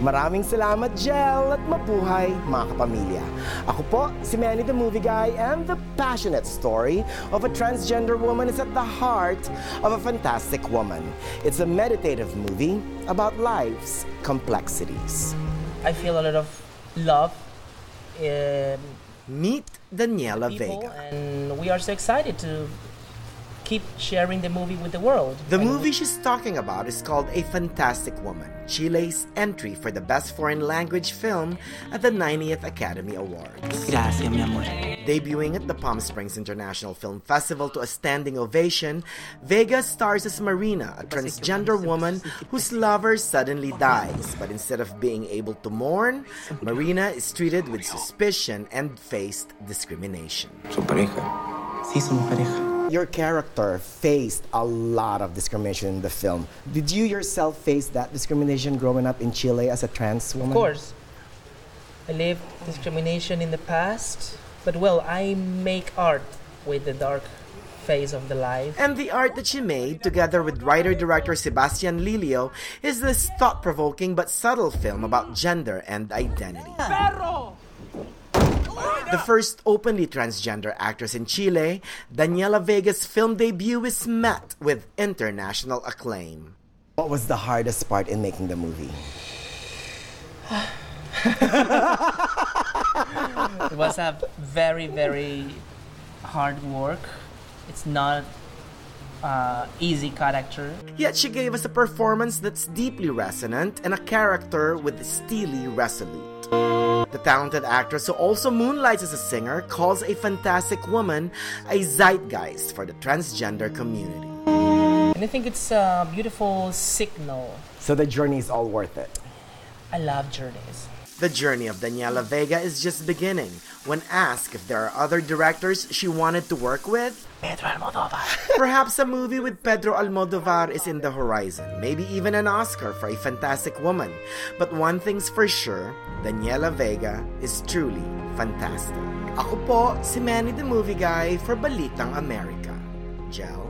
Maraming salamat, Jel, at mabuhay, mga kapamilya. Ako po, si Manny the Movie Guy, and the passionate story of a transgender woman is at the heart of a fantastic woman. It's a meditative movie about life's complexities. I feel a lot of love in Meet Daniela Vega. and we are so excited to keep sharing the movie with the world. The And movie she's talking about is called A Fantastic Woman, Chile's entry for the Best Foreign Language Film at the 90th Academy Awards. Gracias, mi amor. Debuting at the Palm Springs International Film Festival to a standing ovation, Vega stars as Marina, a transgender woman whose lover suddenly dies. But instead of being able to mourn, Marina is treated with suspicion and faced discrimination. Su pareja. Sí, somos pareja. Your character faced a lot of discrimination in the film. Did you yourself face that discrimination growing up in Chile as a trans woman? Of course, I lived discrimination in the past, but well, I make art with the dark phase of the life. And the art that she made, together with writer-director Sebastian Lelio, is this thought-provoking but subtle film about gender and identity. The first openly transgender actress in Chile, Daniela Vega's film debut is met with international acclaim. What was the hardest part in making the movie? It was a very, very hard work. It's not uh, easy character. Yet she gave us a performance that's deeply resonant and a character with steely resolute. The talented actress who also moonlights as a singer calls a fantastic woman a zeitgeist for the transgender community. And I think it's a beautiful signal. So the journey is all worth it. I love journeys. The journey of Daniela Vega is just beginning. When asked if there are other directors she wanted to work with, Pedro Almodovar. perhaps a movie with Pedro Almodovar is in the horizon, maybe even an Oscar for a fantastic woman. But one thing's for sure, Daniela Vega is truly fantastic. Ako po, si Manny the Movie Guy for Balitang America. Gel.